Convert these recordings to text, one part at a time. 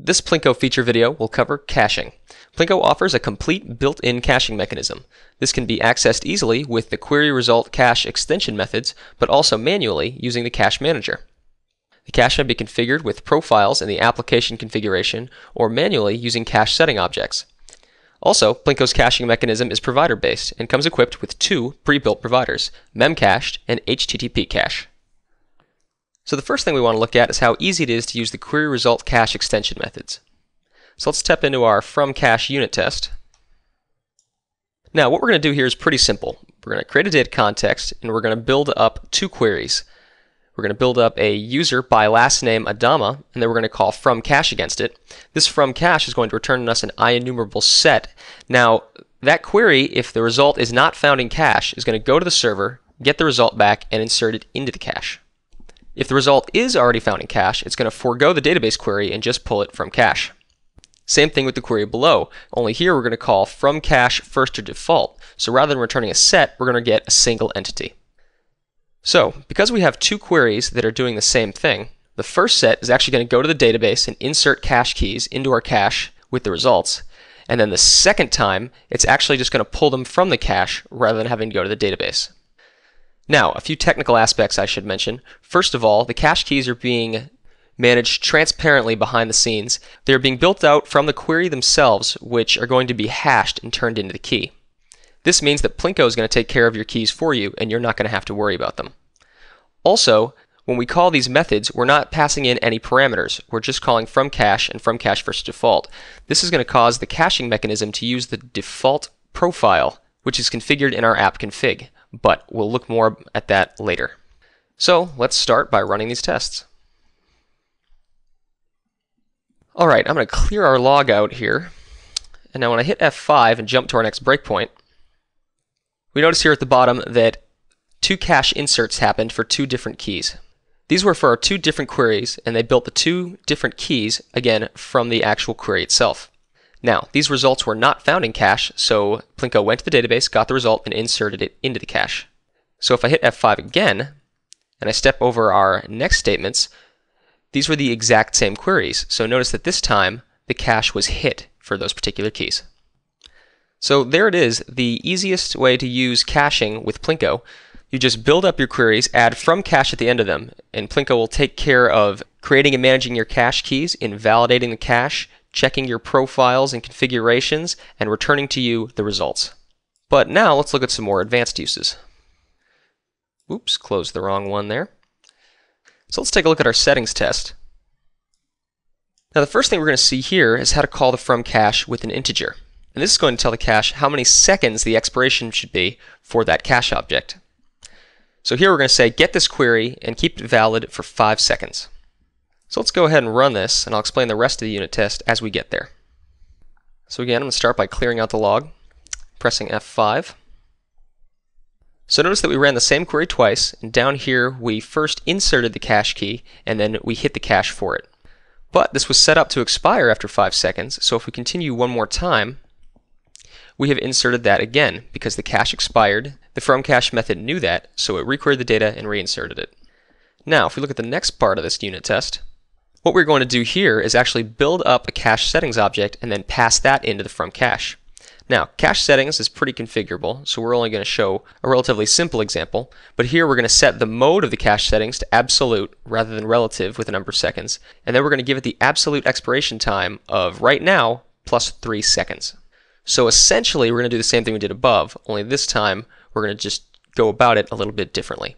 This PLINQO feature video will cover caching. PLINQO offers a complete built-in caching mechanism. This can be accessed easily with the query result cache extension methods, but also manually using the cache manager. The cache may be configured with profiles in the application configuration or manually using cache setting objects. Also, PLINQO's caching mechanism is provider-based and comes equipped with two pre-built providers, Memcached and HTTP Cache. So the first thing we want to look at is how easy it is to use the query result cache extension methods. So let's step into our from cache unit test. Now what we're going to do here is pretty simple. We're going to create a data context and we're going to build up two queries. We're going to build up a user by last name Adama and then we're going to call from cache against it. This from cache is going to return us an IEnumerable set. Now that query, if the result is not found in cache, is going to go to the server, get the result back, and insert it into the cache. If the result is already found in cache, it's going to forego the database query and just pull it from cache. Same thing with the query below, only here we're going to call from cache first to default. So rather than returning a set, we're going to get a single entity. So, because we have two queries that are doing the same thing, the first set is actually going to go to the database and insert cache keys into our cache with the results. And then the second time, it's actually just going to pull them from the cache rather than having to go to the database. Now, a few technical aspects I should mention. First of all, the cache keys are being managed transparently behind the scenes. They are being built out from the query themselves, which are going to be hashed and turned into the key. This means that PLINQO is going to take care of your keys for you, and you're not going to have to worry about them. Also, when we call these methods, we're not passing in any parameters. We're just calling from cache and from cache versus default. This is going to cause the caching mechanism to use the default profile, which is configured in our app config but we'll look more at that later. So let's start by running these tests. Alright, I'm going to clear our log out here. And now when I hit F5 and jump to our next breakpoint, we notice here at the bottom that two cache inserts happened for two different keys. These were for our two different queries, and they built the two different keys, again, from the actual query itself. Now, these results were not found in cache, so PLINQO went to the database, got the result, and inserted it into the cache. So if I hit F5 again, and I step over our next statements, these were the exact same queries. So notice that this time, the cache was hit for those particular keys. So there it is, the easiest way to use caching with PLINQO. You just build up your queries, add from cache at the end of them, and PLINQO will take care of creating and managing your cache keys, invalidating the cache, checking your profiles and configurations, and returning to you the results. But now let's look at some more advanced uses. Oops, closed the wrong one there. So let's take a look at our settings test. Now the first thing we're going to see here is how to call the from cache with an integer. And this is going to tell the cache how many seconds the expiration should be for that cache object. So here we're going to say get this query and keep it valid for 5 seconds. So let's go ahead and run this, and I'll explain the rest of the unit test as we get there. So again, I'm going to start by clearing out the log, pressing F5. So notice that we ran the same query twice, and down here we first inserted the cache key, and then we hit the cache for it. But this was set up to expire after 5 seconds, so if we continue one more time, we have inserted that again, because the cache expired, the from cache method knew that, so it requeried the data and reinserted it. Now, if we look at the next part of this unit test, what we're going to do here is actually build up a cache settings object and then pass that into the from cache. Now, cache settings is pretty configurable, so we're only going to show a relatively simple example, but here we're going to set the mode of the cache settings to absolute rather than relative with a number of seconds, and then we're going to give it the absolute expiration time of right now plus 3 seconds. So essentially, we're going to do the same thing we did above, only this time we're going to just go about it a little bit differently.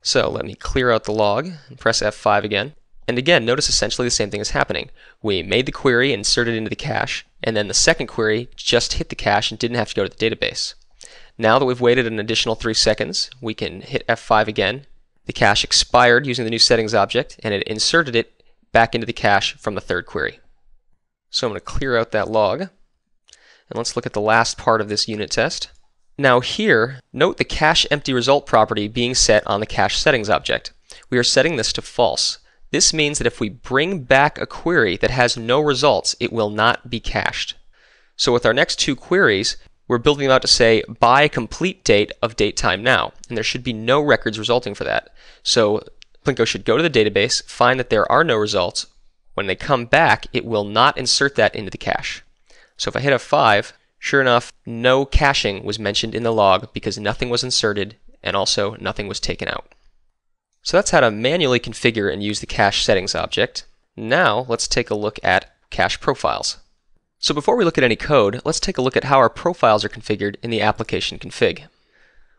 So let me clear out the log and press F5 again. And again, notice essentially the same thing is happening. We made the query, inserted it into the cache, and then the second query just hit the cache and didn't have to go to the database. Now that we've waited an additional three seconds, we can hit F5 again. The cache expired using the new settings object, and it inserted it back into the cache from the third query. So I'm going to clear out that log. And let's look at the last part of this unit test. Now here, note the cache empty result property being set on the cache settings object. We are setting this to false. This means that if we bring back a query that has no results, it will not be cached. So with our next two queries, we're building them out to say by complete date of date time now, and there should be no records resulting for that. So PLINQO should go to the database, find that there are no results, When they come back, it will not insert that into the cache. So if I hit F5, sure enough, no caching was mentioned in the log because nothing was inserted and also nothing was taken out. So that's how to manually configure and use the cache settings object. Now let's take a look at cache profiles. So before we look at any code, let's take a look at how our profiles are configured in the application config.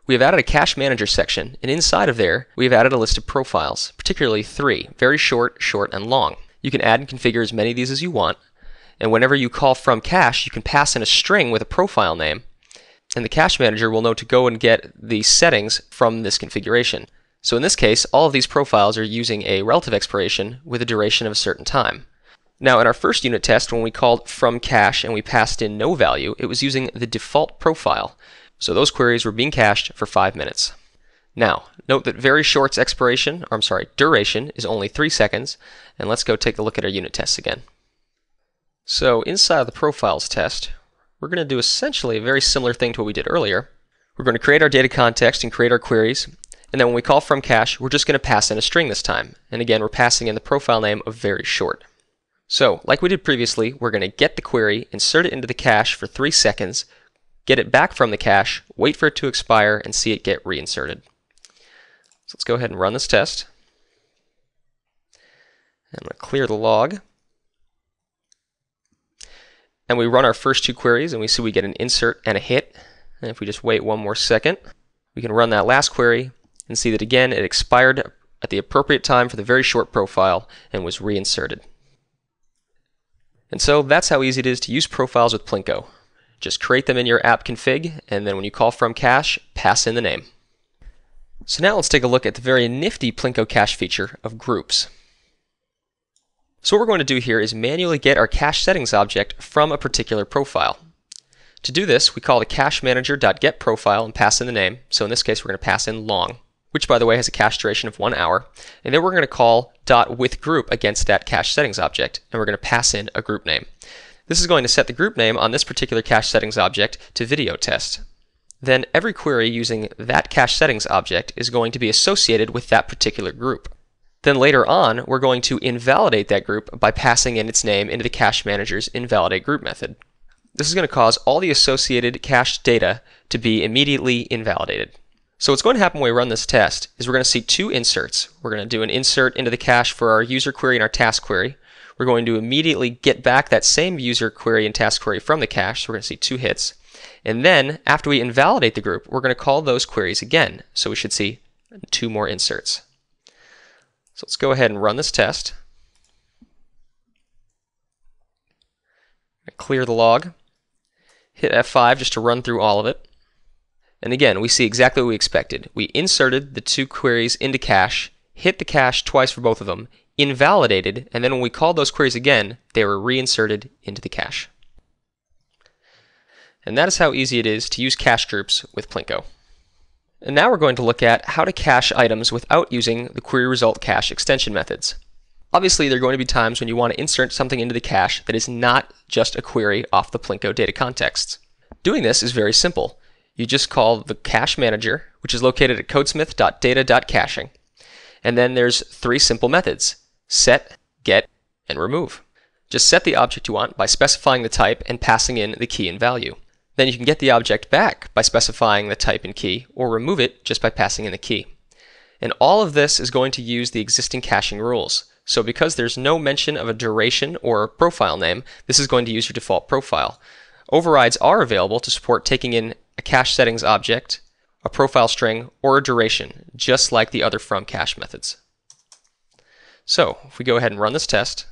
We have added a cache manager section, and inside of there, we have added a list of profiles, particularly three, very short, short, and long. You can add and configure as many of these as you want, and whenever you call from cache, you can pass in a string with a profile name, and the cache manager will know to go and get the settings from this configuration. So in this case, all of these profiles are using a relative expiration with a duration of a certain time. Now, in our first unit test, when we called from cache and we passed in no value, it was using the default profile. So those queries were being cached for five minutes. Now, note that very short's expiration, or I'm sorry, duration is only three seconds, and let's go take a look at our unit tests again. So inside of the profiles test, we're going to do essentially a very similar thing to what we did earlier. We're going to create our data context and create our queries, and then when we call from cache, we're just going to pass in a string this time. And again, we're passing in the profile name of very short. So, like we did previously, we're going to get the query, insert it into the cache for three seconds, get it back from the cache, wait for it to expire, and see it get reinserted. So let's go ahead and run this test. I'm going to clear the log. And we run our first two queries, and we see we get an insert and a hit. And if we just wait one more second, we can run that last query and see that again it expired at the appropriate time for the very short profile and was reinserted. And so that's how easy it is to use profiles with PLINQO. Just create them in your app config, and then when you call from cache, pass in the name. So now let's take a look at the very nifty PLINQO cache feature of groups. So what we're going to do here is manually get our cache settings object from a particular profile. To do this, we call the cache manager.get profile and pass in the name. So in this case, we're going to pass in long which by the way has a cache duration of one hour. And then we're going to call dot with group against that cache settings object, and we're going to pass in a group name. This is going to set the group name on this particular cache settings object to video test. Then every query using that cache settings object is going to be associated with that particular group. Then later on, we're going to invalidate that group by passing in its name into the cache manager's invalidate group method. This is going to cause all the associated cached data to be immediately invalidated. So what's going to happen when we run this test is we're going to see two inserts. We're going to do an insert into the cache for our user query and our task query. We're going to immediately get back that same user query and task query from the cache. So we're going to see two hits. And then after we invalidate the group, we're going to call those queries again. So we should see two more inserts. So let's go ahead and run this test. Clear the log. Hit F5 just to run through all of it. And again, we see exactly what we expected. We inserted the two queries into cache, hit the cache twice for both of them, invalidated, and then when we called those queries again, they were reinserted into the cache. And that is how easy it is to use cache groups with PLINQO. And now we're going to look at how to cache items without using the query result cache extension methods. Obviously, there are going to be times when you want to insert something into the cache that is not just a query off the PLINQO data context. Doing this is very simple you just call the cache manager, which is located at codesmith.data.caching. And then there's three simple methods, set, get, and remove. Just set the object you want by specifying the type and passing in the key and value. Then you can get the object back by specifying the type and key, or remove it just by passing in the key. And all of this is going to use the existing caching rules. So because there's no mention of a duration or a profile name, this is going to use your default profile. Overrides are available to support taking in a cache settings object, a profile string, or a duration, just like the other from cache methods. So if we go ahead and run this test,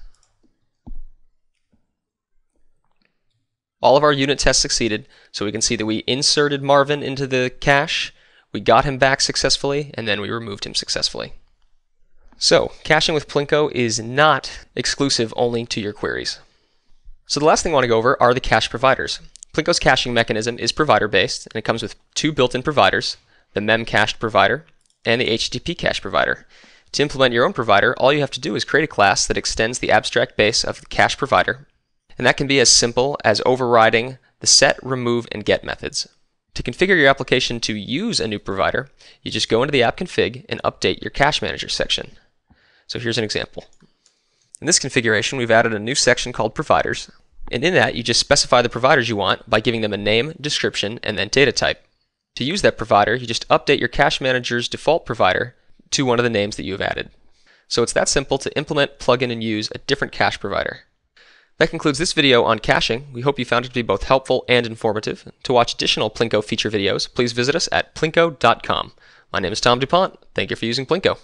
all of our unit tests succeeded, so we can see that we inserted Marvin into the cache, we got him back successfully, and then we removed him successfully. So, caching with PLINQO is not exclusive only to your queries. So the last thing I want to go over are the cache providers. PLINQO's caching mechanism is provider-based, and it comes with two built-in providers, the memcached provider and the HTTP cache provider. To implement your own provider, all you have to do is create a class that extends the abstract base of the cache provider, and that can be as simple as overriding the set, remove, and get methods. To configure your application to use a new provider, you just go into the app config and update your cache manager section. So here's an example. In this configuration, we've added a new section called Providers, and in that, you just specify the providers you want by giving them a name, description, and then data type. To use that provider, you just update your Cache Manager's default provider to one of the names that you have added. So it's that simple to implement, plug in, and use a different cache provider. That concludes this video on caching. We hope you found it to be both helpful and informative. To watch additional PLINQO feature videos, please visit us at plinqo.com. My name is Tom DuPont. Thank you for using PLINQO.